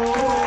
Oh.